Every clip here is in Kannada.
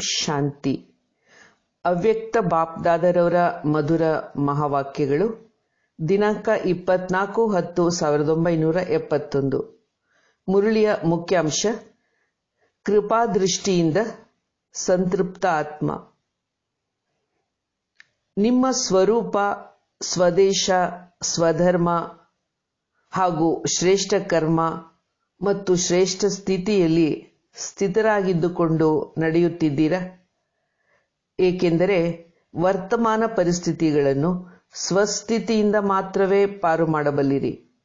ಶಾಂತಿ. ಅವ್ಯಕ್ತ ಬಾಪ್ದಾದರವರ ಮಧುರ ಮಹಾವಾಕ್ಯಗಳು. ದಿನಾಂಕ ಇಪ್ಪತ್ನಾಲ್ಕು ಹತ್ತು ಸಾವಿರದ ಒಂಬೈನೂರ ಎಪ್ಪತ್ತೊಂದು. ಮುರುಳಿಯ ಮುಖ್ಯಾಂಶ, ಕೃಪಾದೃಷ್ಟಿಯಿಂದ ಸಂತೃಪ್ತ ಆತ್ಮ. ನಿಮ್ಮ ಸ್ವರೂಪ, ಸ್ವದೇಶ, ಸ್ವಧರ್ಮ ಹಾಗೂ ಶ್ರೇಷ್ಠ ಕರ್ಮ ಮತ್ತು ಶ್ರೇಷ್ಠ ಸ್ಥಿತಿಯಲ್ಲಿ ಸ್ಥಿತರಾಗಿದ್ದುಕೊಂಡು ನಡೆಯುತ್ತಿದ್ದೀರಾ? ಏಕೆಂದರೆ ವರ್ತಮಾನ ಪರಿಸ್ಥಿತಿಗಳನ್ನು ಸ್ವಸ್ಥಿತಿಯಿಂದ ಮಾತ್ರವೇ ಪಾರು ಮಾಡಬಲ್ಲಿರಿ.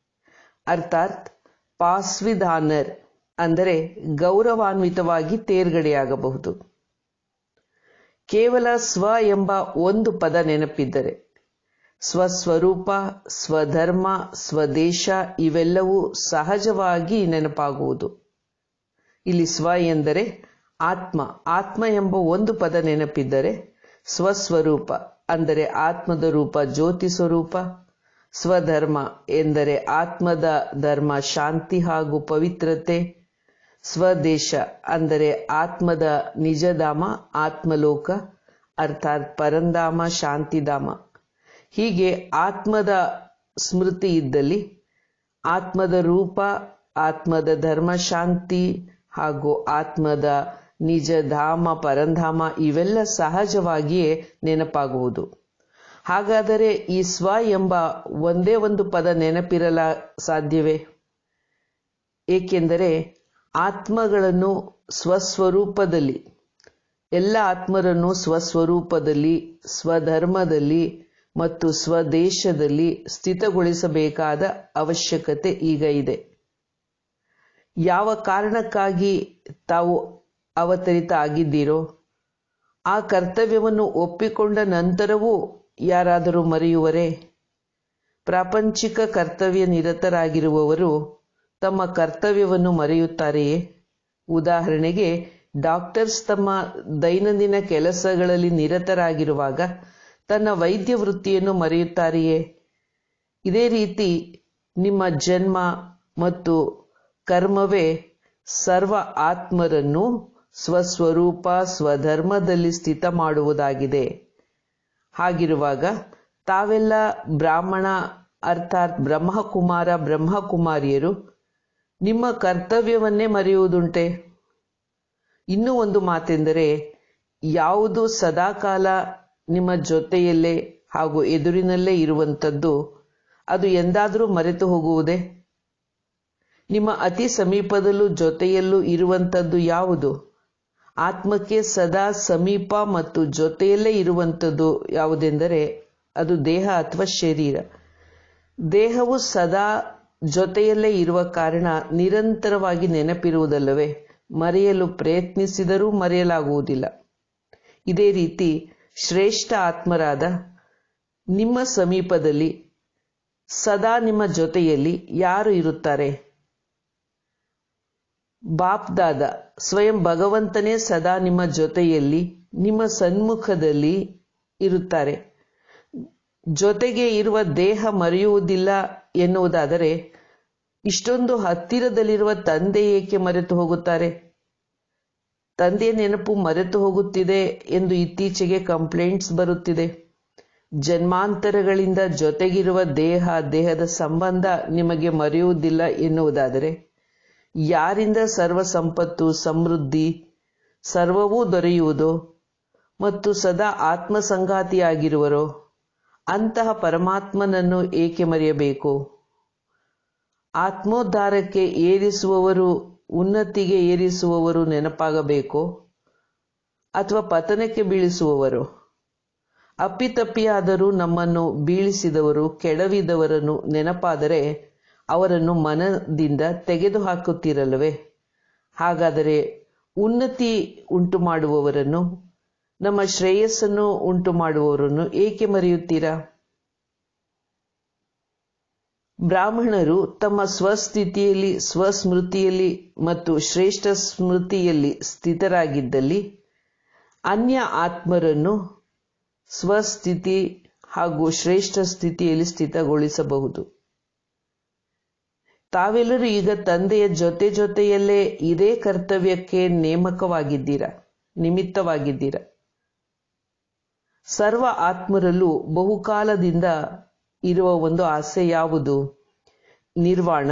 ಅರ್ಥಾತ್ ಪಾಸ್ವಿಧಾನರ್ ಅಂದರೆ ಗೌರವಾನ್ವಿತವಾಗಿ ತೇರ್ಗಡೆಯಾಗಬಹುದು. ಕೇವಲ ಸ್ವ ಎಂಬ ಒಂದು ಪದ ನೆನಪಿದ್ದರೆ ಸ್ವಸ್ವರೂಪ, ಸ್ವಧರ್ಮ, ಸ್ವದೇಶ ಇವೆಲ್ಲವೂ ಸಹಜವಾಗಿ ನೆನಪಾಗುವುದು. ಇಲ್ಲಿ ಸ್ವ ಎಂದರೆ ಆತ್ಮ. ಆತ್ಮ ಎಂಬ ಒಂದು ಪದ ನೆನಪಿದ್ದರೆ ಸ್ವಸ್ವರೂಪ, ಅಂದರೆ ಆತ್ಮದ ರೂಪ ಜ್ಯೋತಿ ಸ್ವರೂಪ. ಸ್ವಧರ್ಮ ಎಂದರೆ ಆತ್ಮದ ಧರ್ಮ ಶಾಂತಿ ಹಾಗೂ ಪವಿತ್ರತೆ. ಸ್ವದೇಶ ಅಂದರೆ ಆತ್ಮದ ನಿಜಧಾಮ, ಆತ್ಮಲೋಕ, ಅರ್ಥಾತ್ ಪರಂಧಾಮ, ಶಾಂತಿಧಾಮ. ಹೀಗೆ ಆತ್ಮದ ಸ್ಮೃತಿ ಇದ್ದಲ್ಲಿ ಆತ್ಮದ ರೂಪ, ಆತ್ಮದ ಧರ್ಮ, ಶಾಂತಿ ಹಾಗೂ ಆತ್ಮದ ನಿಜ ಧಾಮ, ಪರಂಧಾಮ ಇವೆಲ್ಲ ಸಹಜವಾಗಿಯೇ ನೆನಪಾಗುವುದು. ಹಾಗಾದರೆ ಈ ಸ್ವ ಎಂಬ ಒಂದೇ ಒಂದು ಪದ ನೆನಪಿರಲ ಸಾಧ್ಯವೇ? ಏಕೆಂದರೆ ಆತ್ಮಗಳನ್ನು ಸ್ವಸ್ವರೂಪದಲ್ಲಿ, ಎಲ್ಲ ಆತ್ಮರನ್ನು ಸ್ವಸ್ವರೂಪದಲ್ಲಿ, ಸ್ವಧರ್ಮದಲ್ಲಿ ಮತ್ತು ಸ್ವದೇಶದಲ್ಲಿ ಸ್ಥಿತಗೊಳಿಸಬೇಕಾದ ಅವಶ್ಯಕತೆ ಈಗ ಇದೆ. ಯಾವ ಕಾರಣಕ್ಕಾಗಿ ತಾವು ಅವತರಿತ ಆಗಿದ್ದೀರೋ, ಆ ಕರ್ತವ್ಯವನ್ನು ಒಪ್ಪಿಕೊಂಡ ನಂತರವೂ ಯಾರಾದರೂ ಮರೆಯುವರೇ? ಪ್ರಾಪಂಚಿಕ ಕರ್ತವ್ಯ ನಿರತರಾಗಿರುವವರು ತಮ್ಮ ಕರ್ತವ್ಯವನ್ನು ಮರೆಯುತ್ತಾರೆಯೇ? ಉದಾಹರಣೆಗೆ, ಡಾಕ್ಟರ್ಸ್ ತಮ್ಮ ದೈನಂದಿನ ಕೆಲಸಗಳಲ್ಲಿ ನಿರತರಾಗಿರುವಾಗ ತನ್ನ ವೈದ್ಯ ವೃತ್ತಿಯನ್ನು ಮರೆಯುತ್ತಾರೆಯೇ? ಇದೇ ರೀತಿ ನಿಮ್ಮ ಜನ್ಮ ಮತ್ತು ಕರ್ಮವೇ ಸರ್ವ ಆತ್ಮರನ್ನು ಸ್ವಸ್ವರೂಪ, ಸ್ವಧರ್ಮದಲ್ಲಿ ಸ್ಥಿತ ಮಾಡುವುದಾಗಿದೆ. ಹಾಗಿರುವಾಗ ತಾವೆಲ್ಲ ಬ್ರಾಹ್ಮಣ, ಅರ್ಥಾತ್ ಬ್ರಹ್ಮಕುಮಾರ, ಬ್ರಹ್ಮಕುಮಾರಿಯರು, ನಿಮ್ಮ ಕರ್ತವ್ಯವನ್ನೇ ಮರೆಯುವುದುಂಟೆ? ಇನ್ನೂ ಒಂದು ಮಾತೆಂದರೆ, ಯಾವುದು ಸದಾಕಾಲ ನಿಮ್ಮ ಜೊತೆಯಲ್ಲೇ ಹಾಗೂ ಎದುರಿನಲ್ಲೇ ಇರುವಂಥದ್ದು, ಅದು ಎಂದಾದರೂ ಮರೆತು ಹೋಗುವುದೇ ನಿಮ್ಮ ಅತಿ ಸಮೀಪದಲ್ಲೂ ಜೊತೆಯಲ್ಲೂ ಇರುವಂಥದ್ದು ಯಾವುದು? ಆತ್ಮಕ್ಕೆ ಸದಾ ಸಮೀಪ ಮತ್ತು ಜೊತೆಯಲ್ಲೇ ಇರುವಂಥದ್ದು ಯಾವುದೆಂದರೆ ಅದು ದೇಹ ಅಥವಾ ಶರೀರ. ದೇಹವು ಸದಾ ಜೊತೆಯಲ್ಲೇ ಇರುವ ಕಾರಣ ನಿರಂತರವಾಗಿ ನೆನಪಿರುವುದಲ್ಲವೇ? ಮರೆಯಲು ಪ್ರಯತ್ನಿಸಿದರೂ ಮರೆಯಲಾಗುವುದಿಲ್ಲ. ಇದೇ ರೀತಿ ಶ್ರೇಷ್ಠ ಆತ್ಮರಾದ ನಿಮ್ಮ ಸಮೀಪದಲ್ಲಿ, ಸದಾ ನಿಮ್ಮ ಜೊತೆಯಲ್ಲಿ ಯಾರು ಇರುತ್ತಾರೆ? ಬಾಪ್ದಾದ ಸ್ವಯಂ ಭಗವಂತನೇ ಸದಾ ನಿಮ್ಮ ಜೊತೆಯಲ್ಲಿ, ನಿಮ್ಮ ಸನ್ಮುಖದಲ್ಲಿ ಇರುತ್ತಾರೆ. ಜೊತೆಗೆ ಇರುವ ದೇಹ ಮರೆಯುವುದಿಲ್ಲ ಎನ್ನುವುದಾದರೆ, ಇಷ್ಟೊಂದು ಹತ್ತಿರದಲ್ಲಿರುವ ತಂದೆ ಏಕೆ ಮರೆತು ಹೋಗುತ್ತಾರೆ? ತಂದೆಯ ನೆನಪು ಮರೆತು ಹೋಗುತ್ತಿದೆ ಎಂದು ಇತ್ತೀಚೆಗೆ ಕಂಪ್ಲೇಂಟ್ಸ್ ಬರುತ್ತಿದೆ. ಜನ್ಮಾಂತರಗಳಿಂದ ಜೊತೆಗಿರುವ ದೇಹ, ದೇಹದ ಸಂಬಂಧ ನಿಮಗೆ ಮರೆಯುವುದಿಲ್ಲ ಎನ್ನುವುದಾದರೆ ಯಾರಿಂದ ಸರ್ವ ಸಂಪತ್ತು, ಸಮೃದ್ಧಿ, ಸರ್ವವೂ ದೊರೆಯುವುದೋ ಮತ್ತು ಸದಾ ಆತ್ಮ ಸಂಗಾತಿಯಾಗಿರುವರೋ ಅಂತಹ ಪರಮಾತ್ಮನನ್ನು ಏಕೆ ಮರೆಯಬೇಕು? ಆತ್ಮೋದ್ಧಾರಕ್ಕೆ ಏರಿಸುವವರು, ಉನ್ನತಿಗೆ ಏರಿಸುವವರು ನೆನಪಾಗಬೇಕು ಅಥವಾ ಪತನಕ್ಕೆ ಬೀಳಿಸುವವರು? ಅಪ್ಪಿತಪ್ಪಿಯಾದರೂ ನಮ್ಮನ್ನು ಬೀಳಿಸಿದವರು, ಕೆಡವಿದವರನ್ನು ನೆನಪಾದರೆ ಅವರನ್ನು ಮನದಿಂದ ತೆಗೆದುಹಾಕುತ್ತಿರಲ್ಲವೇ? ಹಾಗಾದರೆ ಉನ್ನತಿ ಉಂಟು ಮಾಡುವವರನ್ನು ನಮ್ಮ ಶ್ರೇಯಸ್ಸನ್ನು ಉಂಟು ಮಾಡುವವರನ್ನು ಏಕೆ ಮರೆಯುತ್ತೀರಾ? ಬ್ರಾಹ್ಮಣರು ತಮ್ಮ ಸ್ವಸ್ಥಿತಿಯಲ್ಲಿ, ಸ್ವಸ್ಮೃತಿಯಲ್ಲಿ ಮತ್ತು ಶ್ರೇಷ್ಠ ಸ್ಮೃತಿಯಲ್ಲಿ ಸ್ಥಿತರಾಗಿದ್ದಲ್ಲಿ ಅನ್ಯ ಆತ್ಮರನ್ನು ಸ್ವಸ್ಥಿತಿ ಹಾಗೂ ಶ್ರೇಷ್ಠ ಸ್ಥಿತಿಯಲ್ಲಿ ಸ್ಥಿತಗೊಳಿಸಬಹುದು. ತಾವೆಲ್ಲರೂ ಈಗ ತಂದೆಯ ಜೊತೆ ಜೊತೆಯಲ್ಲೇ ಇದೇ ಕರ್ತವ್ಯಕ್ಕೆ ನೇಮಕವಾಗಿದ್ದೀರಾ? ನಿಮಿತ್ತವಾಗಿದ್ದೀರ? ಸರ್ವ ಆತ್ಮರಲ್ಲೂ ಬಹುಕಾಲದಿಂದ ಇರುವ ಒಂದು ಆಸೆ ಯಾವುದು? ನಿರ್ವಾಣ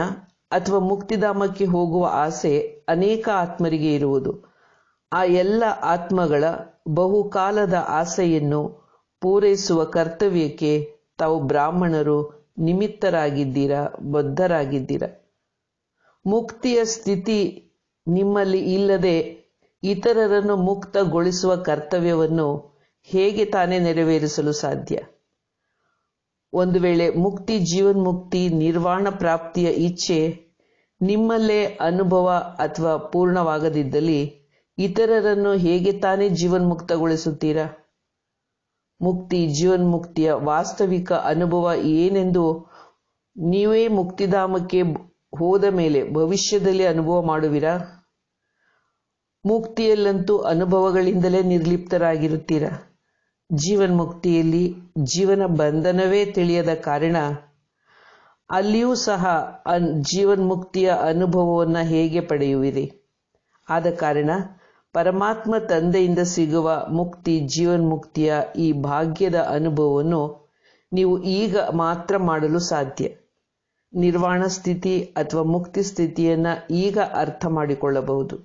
ಅಥವಾ ಮುಕ್ತಿಧಾಮಕ್ಕೆ ಹೋಗುವ ಆಸೆ ಅನೇಕ ಆತ್ಮರಿಗೆ ಇರುವುದು. ಆ ಎಲ್ಲ ಆತ್ಮಗಳ ಬಹುಕಾಲದ ಆಸೆಯನ್ನು ಪೂರೈಸುವ ಕರ್ತವ್ಯಕ್ಕೆ ತಾವು ಬ್ರಾಹ್ಮಣರು ನಿಮಿತ್ತರಾಗಿದ್ದೀರ, ಬದ್ಧರಾಗಿದ್ದೀರಾ? ಮುಕ್ತಿಯ ಸ್ಥಿತಿ ನಿಮ್ಮಲ್ಲಿ ಇಲ್ಲದೆ ಇತರರನ್ನು ಮುಕ್ತಗೊಳಿಸುವ ಕರ್ತವ್ಯವನ್ನು ಹೇಗೆ ತಾನೇ ನೆರವೇರಿಸಲು ಸಾಧ್ಯ? ಒಂದು ವೇಳೆ ಮುಕ್ತಿ ಜೀವನ್ಮುಕ್ತಿ ನಿರ್ವಾಣ ಪ್ರಾಪ್ತಿಯ ಇಚ್ಛೆ ನಿಮ್ಮಲ್ಲೇ ಅನುಭವ ಅಥವಾ ಪೂರ್ಣವಾಗದಿದ್ದಲ್ಲಿ ಇತರರನ್ನು ಹೇಗೆ ತಾನೇ ಜೀವನ್ಮುಕ್ತಗೊಳಿಸುತ್ತೀರಾ? ಮುಕ್ತಿ, ಜೀವನ್ಮುಕ್ತಿಯ ವಾಸ್ತವಿಕ ಅನುಭವ ಏನೆಂದು ನೀವೇ ಮುಕ್ತಿಧಾಮಕ್ಕೆ ಹೋದ ಮೇಲೆ ಭವಿಷ್ಯದಲ್ಲಿ ಅನುಭವ ಮಾಡುವಿರಾ? ಮುಕ್ತಿಯಲ್ಲಂತೂ ಅನುಭವಗಳಿಂದಲೇ ನಿರ್ಲಿಪ್ತರಾಗಿರುತ್ತೀರಾ? ಜೀವನ್ಮುಕ್ತಿಯಲ್ಲಿ ಜೀವನ ಬಂಧನವೇ ತಿಳಿಯದ ಕಾರಣ ಅಲ್ಲಿಯೂ ಸಹ ಜೀವನ್ಮುಕ್ತಿಯ ಅನುಭವವನ್ನು ಹೇಗೆ ಪಡೆಯುವಿರಿ? ಆದ ಕಾರಣ ಪರಮಾತ್ಮ ತಂದೆಯಿಂದ ಸಿಗುವ ಮುಕ್ತಿ, ಜೀವನ್ಮುಕ್ತಿಯ ಈ ಭಾಗ್ಯದ ಅನುಭವವನ್ನು ನೀವು ಈಗ ಮಾತ್ರ ಮಾಡಲು ಸಾಧ್ಯ. ನಿರ್ವಾಣ ಸ್ಥಿತಿ ಅಥವಾ ಮುಕ್ತಿ ಸ್ಥಿತಿಯನ್ನ ಈಗ ಅರ್ಥ ಮಾಡಿಕೊಳ್ಳಬಹುದು.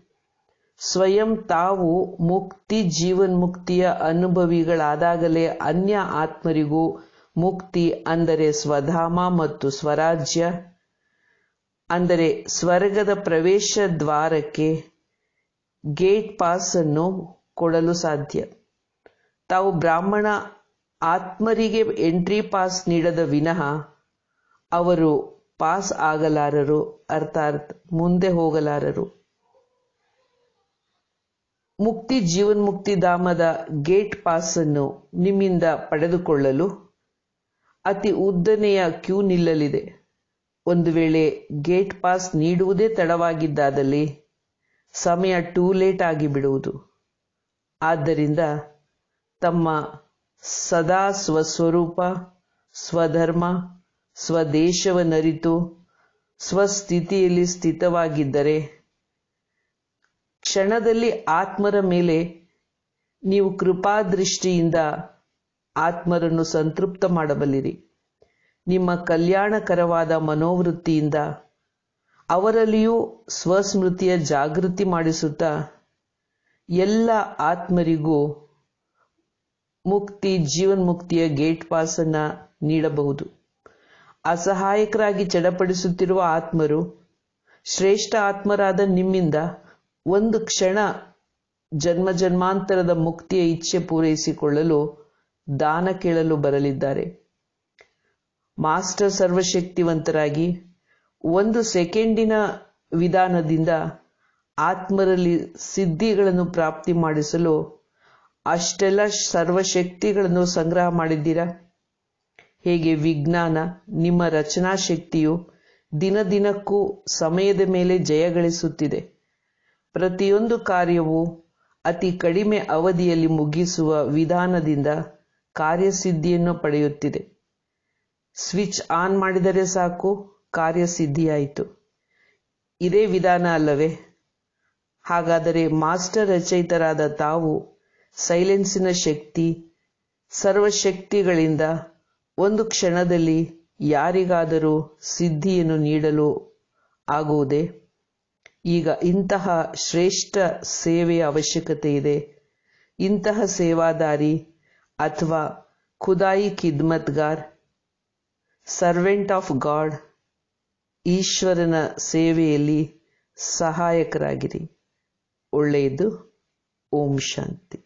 ಸ್ವಯಂ ತಾವು ಮುಕ್ತಿ, ಜೀವನ್ಮುಕ್ತಿಯ ಅನುಭವಿಗಳಾದಾಗಲೇ ಅನ್ಯ ಆತ್ಮರಿಗೂ ಮುಕ್ತಿ ಅಂದರೆ ಸ್ವಧಾಮ ಮತ್ತು ಸ್ವರಾಜ್ಯ, ಅಂದರೆ ಸ್ವರ್ಗದ ಪ್ರವೇಶ ದ್ವಾರಕ್ಕೆ ಗೇಟ್ ಪಾಸ್ ಅನ್ನು ಕೊಡಲು ಸಾಧ್ಯ. ತಾವು ಬ್ರಾಹ್ಮಣ ಆತ್ಮರಿಗೆ ಎಂಟ್ರಿ ಪಾಸ್ ನೀಡದ ವಿನಃ ಅವರು ಪಾಸ್ ಆಗಲಾರರು ಅರ್ಥಾರ್ಥ ಮುಂದೆ ಹೋಗಲಾರರು. ಮುಕ್ತಿ ಜೀವನ್ಮುಕ್ತಿ ಧಾಮದ ಗೇಟ್ ಪಾಸ್ ಅನ್ನು ನಿಮ್ಮಿಂದ ಪಡೆದುಕೊಳ್ಳಲು ಅತಿ ಉದ್ದನೆಯ ಕ್ಯೂ ನಿಲ್ಲಲಿದೆ. ಒಂದು ವೇಳೆ ಗೇಟ್ ಪಾಸ್ ನೀಡುವುದೇ ತಡವಾಗಿದ್ದಾದಲ್ಲಿ ಸಮಯ ಟೂ ಲೇಟ್ ಆಗಿ ಬಿಡುವುದು. ಆದ್ದರಿಂದ ತಮ್ಮ ಸದಾ ಸ್ವಸ್ವರೂಪ, ಸ್ವಧರ್ಮ ಸ್ವದೇಶವನ್ನರಿತು ಸ್ವಸ್ಥಿತಿಯಲ್ಲಿ ಸ್ಥಿತವಾಗಿದ್ದರೆ ಕ್ಷಣದಲ್ಲಿ ಆತ್ಮರ ಮೇಲೆ ನೀವು ಕೃಪಾದೃಷ್ಟಿಯಿಂದ ಆತ್ಮರನ್ನು ಸಂತೃಪ್ತ ಮಾಡಬಲ್ಲಿರಿ. ನಿಮ್ಮ ಕಲ್ಯಾಣಕರವಾದ ಮನೋವೃತ್ತಿಯಿಂದ ಅವರಲ್ಲಿಯೂ ಸ್ವಸ್ಮೃತಿಯ ಜಾಗೃತಿ ಮಾಡಿಸುತ್ತಾ ಎಲ್ಲ ಆತ್ಮರಿಗೂ ಮುಕ್ತಿ, ಜೀವನ್ಮುಕ್ತಿಯ ಗೇಟ್ ಪಾಸ್ ಅನ್ನ ನೀಡಬಹುದು. ಅಸಹಾಯಕರಾಗಿ ಚಡಪಡಿಸುತ್ತಿರುವ ಆತ್ಮರು ಶ್ರೇಷ್ಠ ಆತ್ಮರಾದ ನಿಮ್ಮಿಂದ ಒಂದು ಕ್ಷಣ ಜನ್ಮ ಜನ್ಮಾಂತರದ ಮುಕ್ತಿಯ ಇಚ್ಛೆ ಪೂರೈಸಿಕೊಳ್ಳಲು ದಾನ ಕೇಳಲು ಬರಲಿದ್ದಾರೆ. ಮಾಸ್ಟರ್ ಸರ್ವಶಕ್ತಿವಂತರಾಗಿ ಒಂದು ಸೆಕೆಂಡಿನ ವಿಧಾನದಿಂದ ಆತ್ಮರಲ್ಲಿ ಸಿದ್ಧಿಗಳನ್ನು ಪ್ರಾಪ್ತಿ ಮಾಡಿಸಲು ಅಷ್ಟೆಲ್ಲ ಸರ್ವಶಕ್ತಿಗಳನ್ನು ಸಂಗ್ರಹ ಮಾಡಿದ್ದೀರಾ? ಹೇಗೆ ವಿಜ್ಞಾನ, ನಿಮ್ಮ ರಚನಾ ಶಕ್ತಿಯು ದಿನ ದಿನಕ್ಕೂ ಸಮಯದ ಮೇಲೆ ಜಯಗಳಿಸುತ್ತಿದೆ ಪ್ರತಿಯೊಂದು ಕಾರ್ಯವು ಅತಿ ಕಡಿಮೆ ಅವಧಿಯಲ್ಲಿ ಮುಗಿಸುವ ವಿಧಾನದಿಂದ ಕಾರ್ಯಸಿದ್ಧಿಯನ್ನು ಪಡೆಯುತ್ತಿದೆ. ಸ್ವಿಚ್ ಆನ್ ಮಾಡಿದರೆ ಸಾಕು. ಕಾರ್ಯಸಿದ್ಧಿಯಾಯಿತು. ಇದೇ ವಿಧಾನ ಅಲ್ಲವೇ? ಹಾಗಾದರೆ ಮಾಸ್ಟರ್ ರಚಯಿತರಾದ ತಾವು ಸೈಲೆನ್ಸಿನ ಶಕ್ತಿ, ಸರ್ವಶಕ್ತಿಗಳಿಂದ ಒಂದು ಕ್ಷಣದಲ್ಲಿ ಯಾರಿಗಾದರೂ ಸಿದ್ಧಿಯನ್ನು ನೀಡಲು ಆಗುವುದೇ? ಈಗ ಇಂತಹ ಶ್ರೇಷ್ಠ ಸೇವೆಯ ಅವಶ್ಯಕತೆ ಇದೆ. ಇಂತಹ ಸೇವಾದಾರಿ ಅಥವಾ Khudai Khidmatgar, servant of God ಈಶ್ವರನ ಸೇವೆಯಲ್ಲಿ ಸಹಾಯಕರಾಗಿರಿ. ಒಳ್ಳೆಯದು. ಓಂ ಶಾಂತಿ.